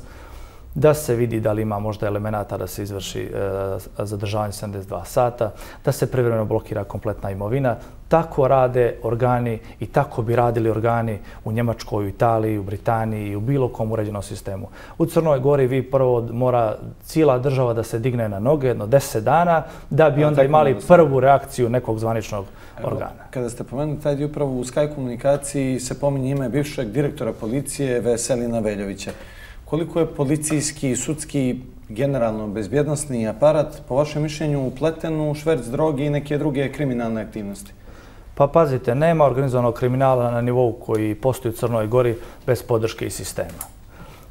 da se vidi da li ima možda elemenata da se izvrši e, zadržavanje 72 sata, da se privremeno blokira kompletna imovina. Tako rade organi i tako bi radili organi u Njemačkoj, u Italiji, u Britaniji i u bilo kom uređenom sistemu. U Crnoj Gori vi prvo mora cijela država da se digne na noge jedno deset dana da bi onda imali prvu reakciju nekog zvaničnog organa. Kada ste pomenuli taj dio upravo u Sky komunikaciji se pominje ime bivšeg direktora policije Veselina Veljovića Koliko je policijski sudski generalno bezbjednostni aparat, po vašem mišljenju, upleten u šverc drogi i neke druge kriminalne aktivnosti? Pa pazite, nema organizovanog kriminala na nivou koji postoji u Crnoj Gori bez podrške i sistema.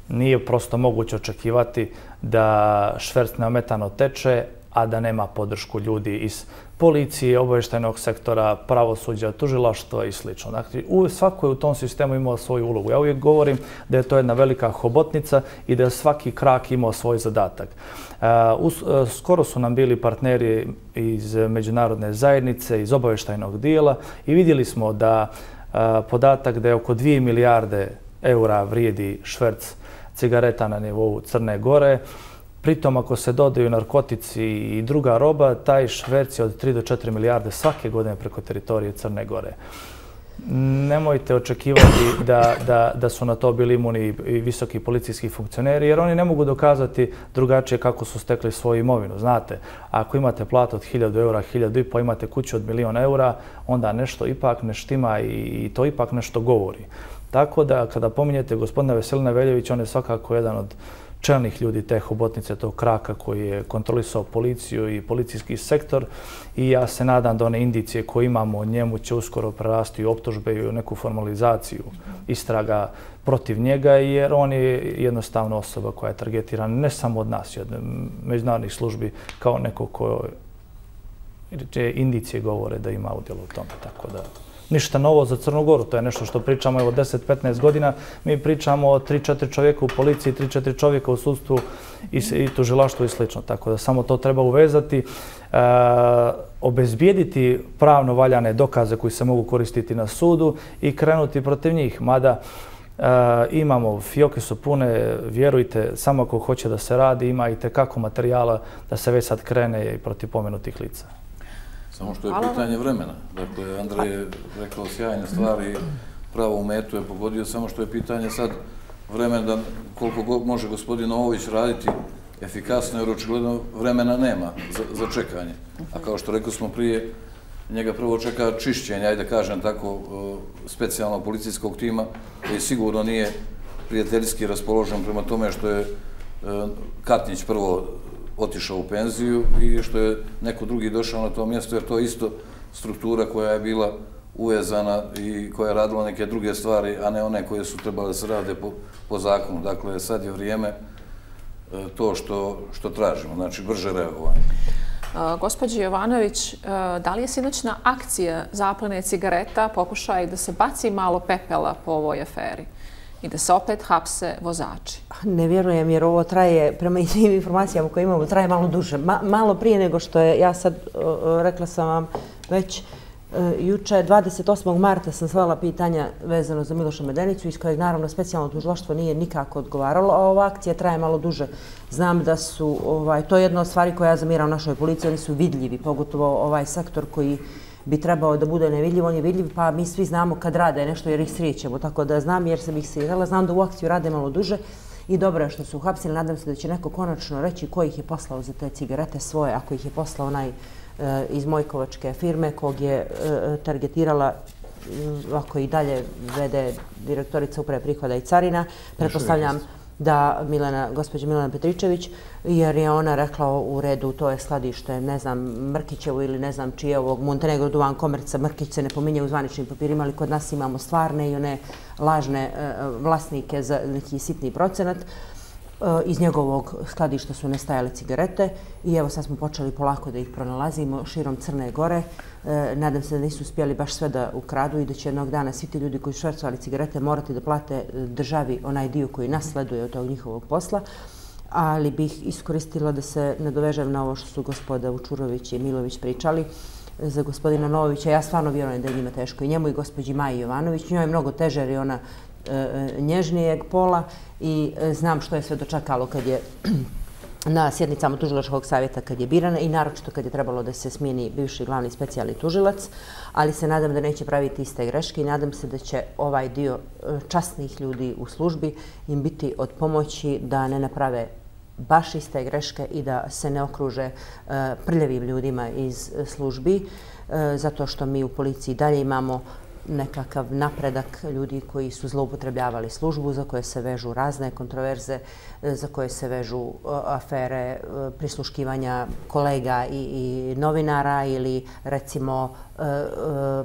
Nije prosto moguće očekivati da šverc neometano teče, a da nema podršku ljudi iz policije, obavještajnog sektora, pravosuđa, tužilaštva i sl. Dakle, svako je u tom sistemu imao svoju ulogu. Ja uvijek govorim da je to jedna velika hobotnica i da je svaki krak imao svoj zadatak. E, e, skoro su nam bili partneri iz međunarodne zajednice, iz obaveštajnog dijela i vidjeli smo da e, podatak da je oko 2 milijarde eura vrijedi šverc cigareta na nivou Crne Gore, Pritom, ako se dodaju narkotici i druga roba, taj šverc je od 3 do 4 milijarde svake godine preko teritorije Crne Gore. Nemojte očekivati da, da, da su na to bili imuni i visoki policijski funkcioneri, jer oni ne mogu dokazati drugačije kako su stekli svoju imovinu. Znate, ako imate platu od 1000 eura, 1000 i pa imate kuću od milion eura, onda nešto ipak ne štima i to ipak nešto govori. Tako da, kada pominjete gospodina Veselina Veljevića, on je svakako jedan od čelnih ljudi te hobotnice, tog kraka koji je kontrolisao policiju i policijski sektor i ja se nadam da one indicije koje imamo o njemu će uskoro prerasti u optužbe i u neku formalizaciju istraga protiv njega jer on je jednostavno osoba koja je targetirana ne samo od nas, od međunarodnih službi kao neko ko indicije govore da ima udjel u tome. Tako da ništa novo za Crnogoru. To je nešto što pričamo evo 10-15 godina. Mi pričamo o 3-4 čovjeka u policiji, 3-4 čovjeka u sudstvu i, i tužilaštvu i slično. Tako da samo to treba uvezati. E, obezbijediti pravno valjane dokaze koji se mogu koristiti na sudu i krenuti protiv njih. Mada e, imamo, fioke su pune, vjerujte, samo ako hoće da se radi, ima i tekako materijala da se već sad krene i protiv pomenutih lica. Samo što je pitanje vremena. Dakle, Andrej je rekao sjajne stvari, pravo u metu je pogodio, samo što je pitanje sad vremena da koliko može gospodin Ovović raditi efikasno, jer očigledno vremena nema za, za čekanje. A kao što rekao smo prije, njega prvo čeka čišćenje, ajde kažem tako, specijalnog policijskog tima, koji sigurno nije prijateljski raspoložen prema tome što je Katnić prvo otišao u penziju i što je neko drugi došao na to mjesto, jer to je isto struktura koja je bila uvezana i koja je radila neke druge stvari, a ne one koje su trebale da se rade po, po zakonu. Dakle, sad je vrijeme e, to što, što tražimo, znači brže reagovanje. Gospodin Jovanović, e, da li je sinoćna akcija zaplene cigareta pokušaj da se baci malo pepela po ovoj aferi? I da se opet hapse vozači. Ne vjerujem jer ovo traje, prema tim informacijama koje imamo, traje malo duže. malo prije nego što je, ja sad rekla sam vam već, e, juče 28. marta sam svala pitanja vezano za Miloša Medenicu, iz kojeg naravno specijalno tužilaštvo nije nikako odgovaralo, a ova akcija traje malo duže. Znam da su, ovaj, to je jedna od stvari koja ja zamira u našoj policiji, oni su vidljivi, pogotovo ovaj sektor koji bi trebao da bude nevidljiv, on je vidljiv, pa mi svi znamo kad rade nešto jer ih srijećemo. Tako da znam jer sam ih srijetala, znam da u akciju rade malo duže i dobro je što su uhapsili. Nadam se da će neko konačno reći ko ih je poslao za te cigarete svoje, ako ih je poslao onaj e, iz Mojkovačke firme kog je e, targetirala ako i dalje vede direktorica uprave prihoda i carina. Pretpostavljam da Milena, gospođa Milena Petričević, jer je ona rekla u redu, to je skladište, ne znam, Mrkićevo ili ne znam čije ovog Montenegro Duvan Komerca, Mrkić se ne pominje u zvaničnim papirima, ali kod nas imamo stvarne i one lažne e, e vlasnike za neki sitni procenat. Eh, iz njegovog skladišta su nestajale cigarete i evo sad smo počeli polako da ih pronalazimo širom Crne Gore. Eh, nadam se da nisu uspjeli baš sve da ukradu i da će jednog dana svi ti ljudi koji su švercovali cigarete morati da plate eh, državi onaj dio koji nasleduje od tog njihovog posla. Ali bih iskoristila da se nadovežem na ovo što su gospoda Vučurović i Milović pričali za gospodina Novovića. Ja stvarno vjerujem da je njima teško i njemu i gospođi Maji Jovanović. Njoj je mnogo teže jer je ona E, nježnijeg pola i e, znam što je sve dočekalo kad je na sjednicama tužilačkog savjeta kad je birana i naročito kad je trebalo da se smijeni bivši glavni specijalni tužilac, ali se nadam da neće praviti iste greške i nadam se da će ovaj dio e, časnih častnih ljudi u službi im biti od pomoći da ne naprave baš iste greške i da se ne okruže prljavim ljudima iz službi, zato što mi u policiji dalje imamo nekakav napredak ljudi koji su zloupotrebljavali službu, za koje se vežu razne kontroverze, E, za koje se vežu e, afere e, prisluškivanja kolega i novinara ili recimo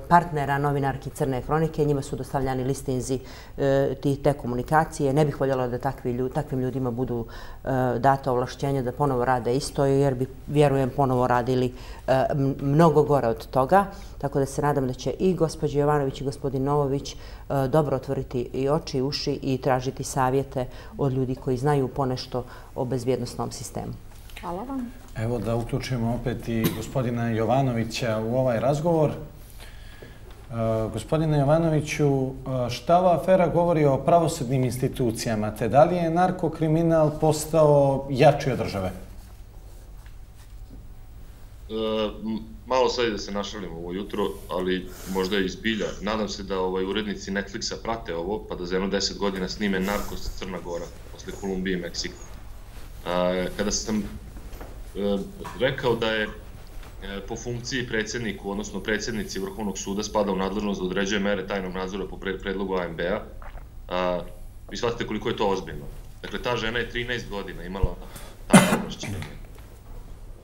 partnera novinarki Crne kronike. Njima su dostavljani listinzi te komunikacije. Ne bih voljela da takvim ljudima budu data ovlašćenja da ponovo rade isto, jer bi, vjerujem, ponovo radili mnogo gore od toga. Tako da se nadam da će i gospođa Jovanović i gospodin Novović dobro otvoriti i oči i uši i tražiti savjete od ljudi koji znaju ponešto o bezbjednostnom sistemu. Hvala vam. Evo da uključimo opet i gospodina Jovanovića u ovaj razgovor. E, gospodine Jovanoviću, e, šta ova afera govori o pravosudnim institucijama, te da li je narkokriminal postao jači od države? malo sad da se našalimo ovo jutro, ali možda je izbilja. Nadam se da ovaj urednici Netflixa prate ovo, pa da za jedno deset godina snime Narkos Crna Gora, posle Kolumbije i Meksika. Kada sam e, rekao da je e, po funkciji predsjedniku, odnosno predsjednici Vrhovnog suda spada u nadležnost da određuje mere tajnog nadzora po predlogu AMB-a, vi shvatite koliko je to ozbiljno. Dakle, ta žena je 13 godina imala takve oblašćenje.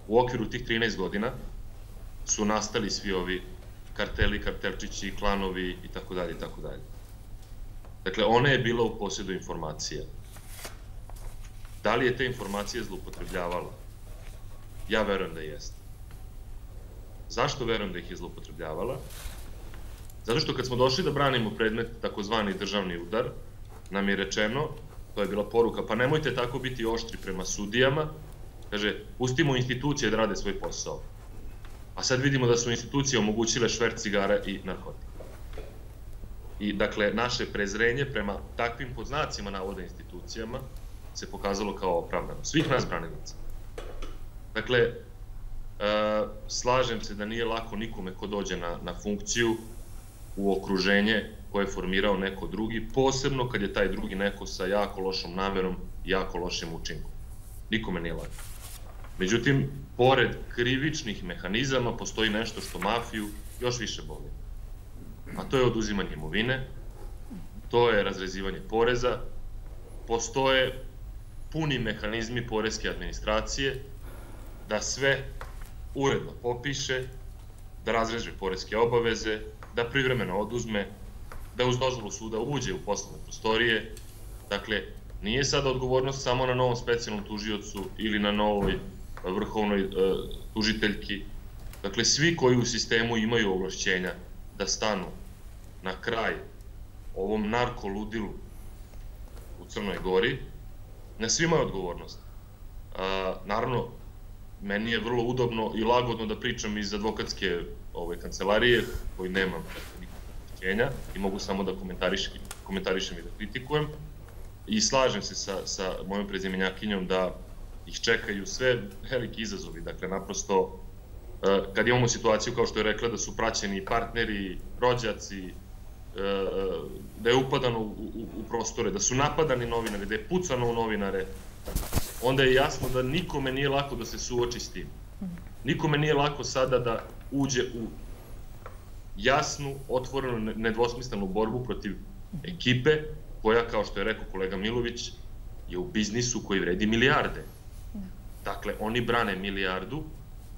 U okviru tih 13 godina su nastali svi ovi karteli, kartelčići, klanovi i tako dalje i tako dalje. Dakle, ona je bila u posjedu informacija. Da li je te informacije zlupotrebljavala? Ja verujem da jeste. Zašto verujem da ih je zlupotrebljavala? Zato što kad smo došli da branimo predmet takozvani državni udar, nam je rečeno, to je bila poruka, pa nemojte tako biti oštri prema sudijama, kaže, pustimo institucije da rade svoj posao. A sad vidimo da su institucije omogućile švert cigara i narkotika. I dakle, naše prezrenje prema takvim podznacima navode institucijama se pokazalo kao opravdano. Svih nas branilaca. Dakle, e, slažem se da nije lako nikome ko dođe na, na funkciju u okruženje koje je formirao neko drugi, posebno kad je taj drugi neko sa jako lošom namerom i jako lošim učinkom. Nikome nije lako. Međutim, pored krivičnih mehanizama postoji nešto što mafiju još više boli. A to je oduzimanje imovine, to je razrezivanje poreza, postoje puni mehanizmi poreske administracije da sve uredno popiše, da razreže poreske obaveze, da privremeno oduzme, da uz dozvolu suda uđe u poslovne prostorije. Dakle, nije sada odgovornost samo na novom specijalnom tužiocu ili na novoj e, vrhovnoj e, tužiteljki. Dakle, svi koji u sistemu imaju ovlašćenja da stanu na kraj ovom narkoludilu u Crnoj Gori, na svima je odgovornost. Naravno, meni je vrlo udobno i lagodno da pričam iz advokatske ove kancelarije, koji nemam nikakvih i mogu samo da komentarišem i da kritikujem. I slažem se sa, sa mojom prezimenjakinjom da ih čekaju sve veliki izazovi. Dakle, naprosto, e, kad imamo situaciju kao što je rekla da su praćeni partneri, rođaci, da je upadano u, u, u prostore, da su napadani novinare, da je pucano u novinare, onda je jasno da nikome nije lako da se suoči s tim. Nikome nije lako sada da uđe u jasnu, otvorenu, nedvosmislenu borbu protiv ekipe koja, kao što je rekao kolega Milović, je u biznisu koji vredi milijarde. Dakle, oni brane milijardu,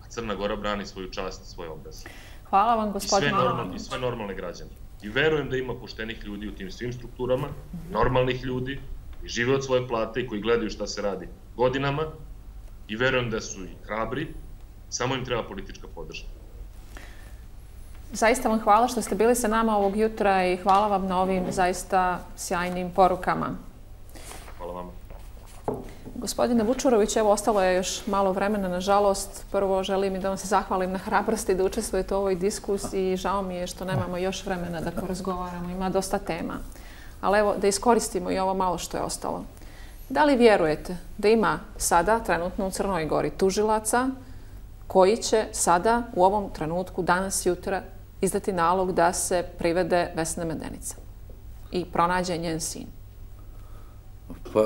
a Crna Gora brani svoju čast svoj obraz. Hvala vam, gospodin. I sve, normalne, I sve normalne građane. I verujem da ima poštenih ljudi u tim svim strukturama, normalnih ljudi, koji žive od svoje plate i koji gledaju šta se radi godinama. I verujem da su i hrabri, samo im treba politička podrža. Zaista vam hvala što ste bili sa nama ovog jutra i hvala vam na ovim zaista sjajnim porukama. Hvala vam. Gospodine Vučurović, evo ostalo je još malo vremena, nažalost. Prvo želim i da vam se zahvalim na hrabrosti da učestvujete u ovoj diskusiji. Žao mi je što nemamo još vremena da porazgovaramo, Ima dosta tema. Ali evo, da iskoristimo i ovo malo što je ostalo. Da li vjerujete da ima sada, trenutno u Crnoj Gori, tužilaca koji će sada, u ovom trenutku, danas, jutra, izdati nalog da se privede Vesna Medenica i pronađe njen sin? Pa,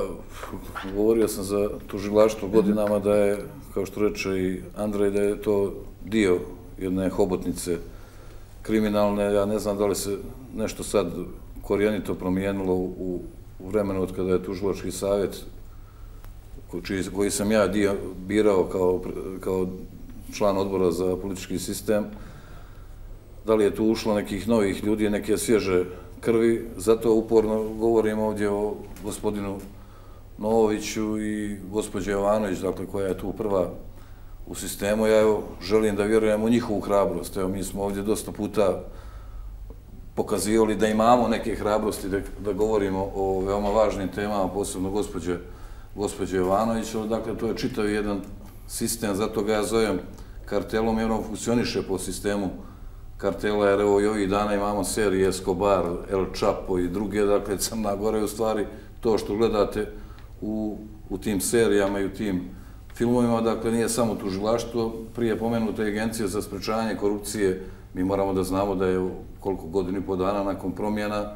govorio sam za tužilaštvo godinama da je, kao što reče i Andrej, da je to dio jedne hobotnice kriminalne. Ja ne znam da li se nešto sad korijenito promijenilo u, u vremenu od kada je tužilački savjet koji sam ja dio birao kao, kao član odbora za politički sistem, da li je tu ušlo nekih novih ljudi, neke svježe krvi. Zato uporno govorim ovdje o gospodinu Novoviću i gospođe Jovanović, dakle, koja je tu prva u sistemu. Ja evo, želim da vjerujem u njihovu hrabrost. Evo, mi smo ovdje dosta puta pokazivali da imamo neke hrabrosti da, da govorimo o veoma važnim temama, posebno gospođe, gospođe Jovanović. Dakle, to je čitav jedan sistem, zato ga ja zovem kartelom, jer on funkcioniše po sistemu kartela, jer evo i ovih dana imamo serije Escobar, El Chapo i druge, dakle, Crna Gora je u stvari to što gledate u, u tim serijama i u tim filmovima, dakle, nije samo tužilaštvo, prije pomenute agencije za sprečavanje korupcije, mi moramo da znamo da je koliko godini po dana nakon promjena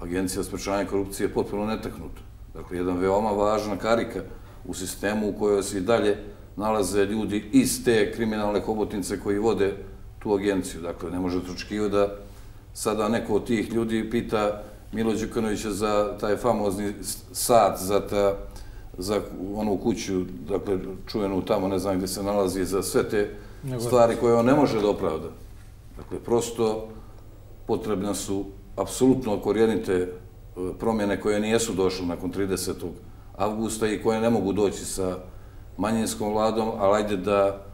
agencija za sprečavanje korupcije potpuno netaknuta. Dakle, jedan veoma važna karika u sistemu u kojoj se i dalje nalaze ljudi iz te kriminalne hobotnice koji vode tu agenciju. Dakle, ne možete očekivati da sada neko od tih ljudi pita Milo Đukanovića za taj famozni sat, za, ta, za onu kuću, dakle, čujenu tamo, ne znam gdje se nalazi, za sve te stvari koje on ne može da opravda. Dakle, prosto potrebne su apsolutno korijenite e, promjene koje nijesu došle nakon 30. avgusta i koje ne mogu doći sa manjinskom vladom, ali ajde da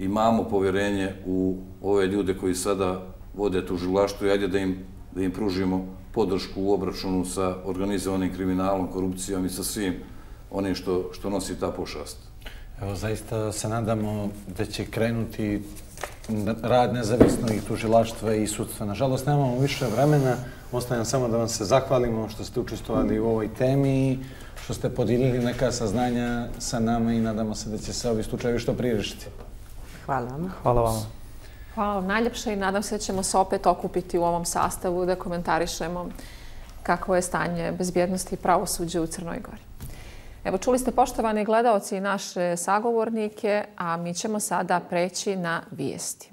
imamo povjerenje u ove ljude koji sada vode tužilaštvo i ajde da im, da im pružimo podršku u obračunu sa organizovanim kriminalom, korupcijom i sa svim onim što, što nosi ta pošast. Evo, zaista se nadamo da će krenuti rad nezavisno i tužilaštva i sudstva. Nažalost, nemamo više vremena. Ostajem samo da vam se zahvalimo što ste učestvovali u ovoj temi i što ste podijelili neka saznanja sa nama i nadamo se da će se ovi slučajevi što prirešiti. Hvala vam. Hvala vam. Hvala vam najljepše i nadam se da ćemo se opet okupiti u ovom sastavu da komentarišemo kako je stanje bezbjednosti i pravosuđa u Crnoj Gori. Evo, čuli ste poštovani gledalci i naše sagovornike, a mi ćemo sada preći na vijesti.